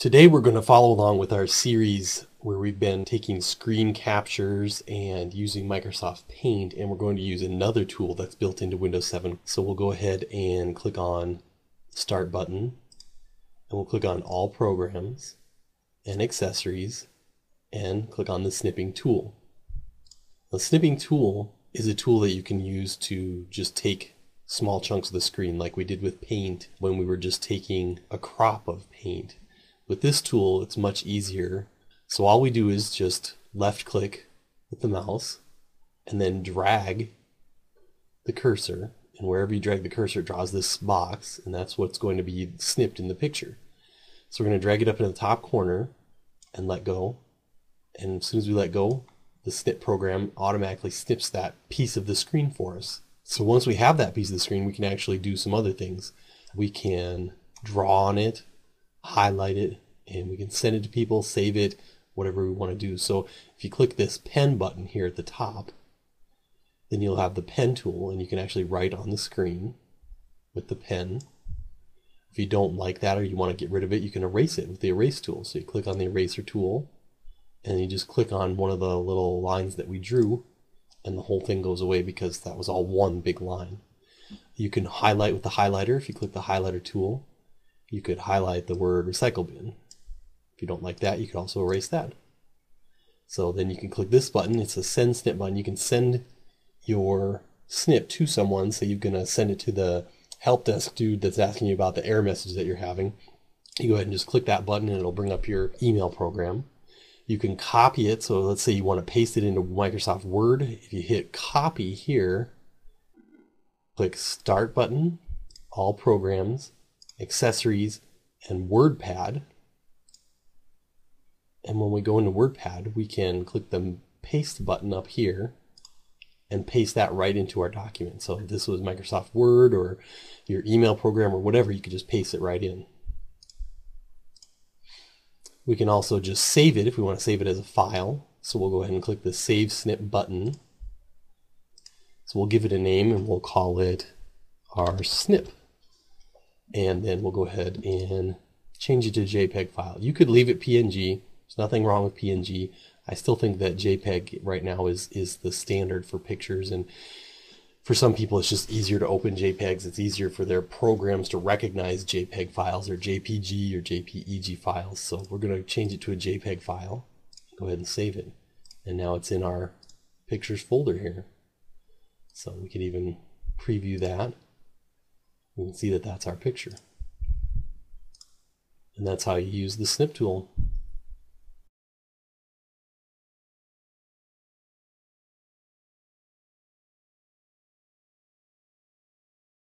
Today we're going to follow along with our series where we've been taking screen captures and using Microsoft Paint and we're going to use another tool that's built into Windows 7. So we'll go ahead and click on Start button and we'll click on All Programs and Accessories and click on the Snipping tool. The Snipping tool is a tool that you can use to just take small chunks of the screen like we did with paint when we were just taking a crop of paint with this tool, it's much easier. So all we do is just left click with the mouse and then drag the cursor. And wherever you drag the cursor, it draws this box, and that's what's going to be snipped in the picture. So we're going to drag it up in the top corner and let go. And as soon as we let go, the snip program automatically snips that piece of the screen for us. So once we have that piece of the screen, we can actually do some other things. We can draw on it highlight it, and we can send it to people, save it, whatever we want to do. So if you click this pen button here at the top, then you'll have the pen tool and you can actually write on the screen with the pen. If you don't like that or you want to get rid of it, you can erase it with the erase tool. So you click on the eraser tool and you just click on one of the little lines that we drew and the whole thing goes away because that was all one big line. You can highlight with the highlighter if you click the highlighter tool you could highlight the word recycle bin. If you don't like that, you could also erase that. So then you can click this button. It's a send snip button. You can send your snip to someone. So you're going to send it to the help desk dude that's asking you about the error message that you're having. You go ahead and just click that button and it'll bring up your email program. You can copy it. So let's say you want to paste it into Microsoft Word. If you hit copy here, click start button, all programs, accessories, and WordPad. And when we go into WordPad, we can click the paste button up here and paste that right into our document. So if this was Microsoft Word or your email program or whatever, you could just paste it right in. We can also just save it if we want to save it as a file. So we'll go ahead and click the Save Snip button. So we'll give it a name and we'll call it our snip and then we'll go ahead and change it to JPEG file. You could leave it PNG. There's nothing wrong with PNG. I still think that JPEG right now is is the standard for pictures and for some people it's just easier to open JPEGs. It's easier for their programs to recognize JPEG files or JPG or JPEG files. So we're going to change it to a JPEG file. Go ahead and save it. And now it's in our pictures folder here. So we can even preview that we can see that that's our picture. And that's how you use the snip tool.